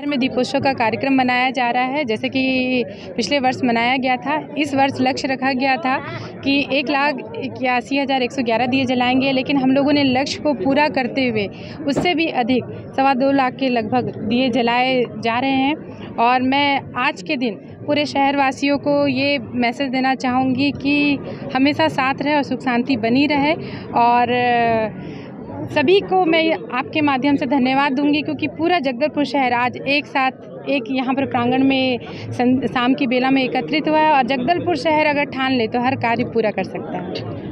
शहर में दीपोत्सव का कार्यक्रम मनाया जा रहा है, जैसे कि पिछले वर्ष मनाया गया था। इस वर्ष लक्ष्य रखा गया था कि एक लाख इक्यासी हज़ार एक सौ ग्यारह दिए जलाएँगे, लेकिन हम लोगों ने लक्ष्य को पूरा करते हुए उससे भी अधिक सवा दो लाख के लगभग दिए जलाए जा रहे हैं। और मैं आज के दिन पूरे शहरवासियों को ये मैसेज देना चाहूँगी कि हमेशा साथ रहे और सुख शांति बनी रहे। और सभी को मैं आपके माध्यम से धन्यवाद दूँगी क्योंकि पूरा जगदलपुर शहर आज एक साथ, एक यहाँ पर प्रांगण में शाम की बेला में एकत्रित हुआ है और जगदलपुर शहर अगर ठान ले तो हर कार्य पूरा कर सकता है।